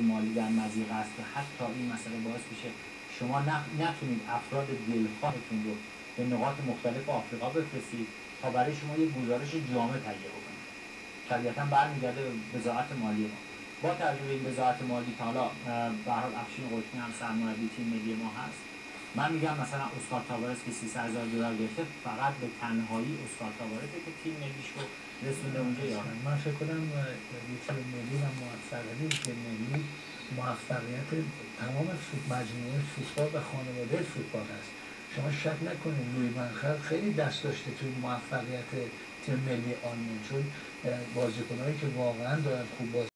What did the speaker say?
مالی در مزیق است و حتی این مسئله باعث میشه شما نتونید افراد دلخواهتون رو به نقاط مختلف آفریقا بفرستید تا برای شما یک گزارش جامع تهیه بکنید طبیعتا برمیگرده به وزارت مالی ما. با توجه به این وزارت مالی که حالا به حال افشین قطبی هم سرمربی تیم ملی ما هست. من میگم مثلا اسکار تاوارس که 300 هزار دلار گرفته فقط به تنهایی اسکار تاوارسه که تیم ملیش رو رسونده اونجا یا؟ من فکر کنم تیم ملی و موفقیت تیم ملی موفقیت تمام مجموعه فوتبال و خانواده فوتبال هست. شما شک نکنید لوی منخر خیلی دست داشته توی موفقیت تیم ملی آلمان چون بازیکنهایی که واقعا دارن خوب بازی